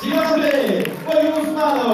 To tak interesne.